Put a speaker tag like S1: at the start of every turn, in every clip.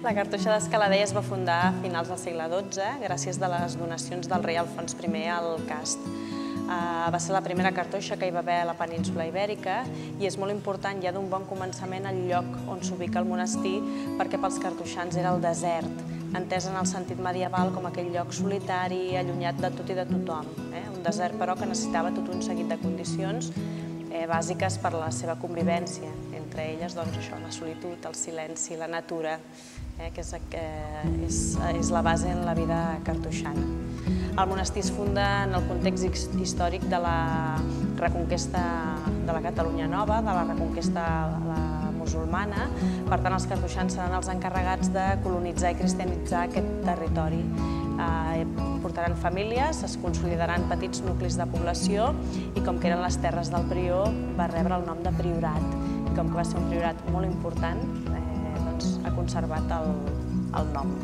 S1: La cartoixa d'Escaladella es va fundar a finals del segle XII gràcies a les donacions del rei Alfons I al cast. Uh, va ser la primera cartoixa que hi va haver a la península ibèrica i és molt important ja d'un bon començament el lloc on s'ubica el monestir perquè pels cartoixans era el desert, entès en el sentit medieval com aquell lloc solitari, allunyat de tot i de tothom. Eh? Un desert, però, que necessitava tot un seguit de condicions eh, bàsiques per a la seva convivència, entre elles doncs, això, la solitud, el silenci, la natura, eh, que és, eh, és, és la base en la vida cartoixana. El monestir es funda en el context històric de la reconquesta de la Catalunya Nova, de la reconquesta de la musulmana, per tant els cartoixans seran els encarregats de colonitzar i cristianitzar aquest territori. Eh, portaran famílies, es consolidaran petits nuclis de població i com que eren les terres del prior va rebre el nom de priorat i com que va ser un priorat molt important eh, doncs ha conservat el, el nom.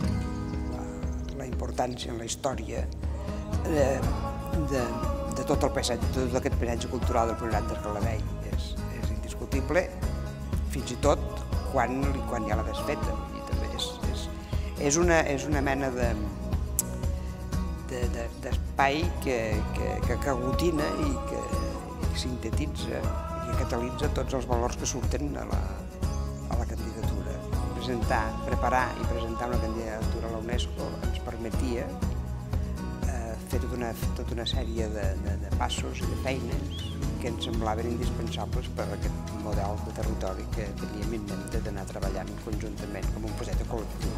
S2: La importància en la història de, de, de tot el paisatge, de tot aquest paisatge cultural del Priorat de Calavell és, és indiscutible fins i tot quan, quan ja l'ha desfeta. I també és, és, és, una, és una mena de de, que, que, que, que aglutina i que, sintetitza i catalitza tots els valors que surten a la, a la candidatura. Presentar, preparar i presentar una candidatura a la UNESCO ens permetia eh, fer tota una, tota una sèrie de, de, de passos i de feines que ens semblaven indispensables per a aquest model de territori que teníem en mente d'anar treballant conjuntament com un projecte col·lectiu.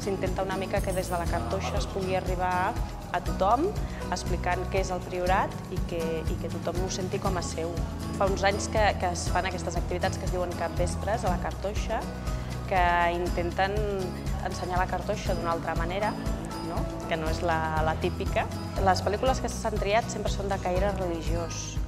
S1: S'intenta una mica que des de la cartoixa es pugui arribar a tothom explicant què és el priorat i que, i que tothom ho senti com a seu. Fa uns anys que, que es fan aquestes activitats que es diuen capvespres a la cartoixa, que intenten ensenyar la cartoixa d'una altra manera, no? que no és la, la típica. Les pel·lícules que s'han triat sempre són de caire religiós,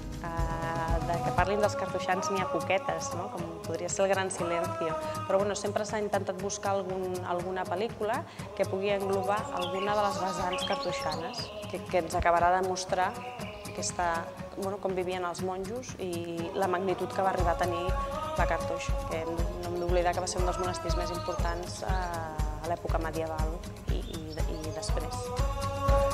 S1: parlin dels cartoixans n'hi ha poquetes, no? com podria ser el Gran Silencio. Però bueno, sempre s'ha intentat buscar algun, alguna pel·lícula que pugui englobar alguna de les vessants cartoixanes, que, que ens acabarà de mostrar aquesta, bueno, com vivien els monjos i la magnitud que va arribar a tenir la cartoixa, que no hem d'oblidar que va ser un dels monestirs més importants a, a l'època medieval i, i, i després.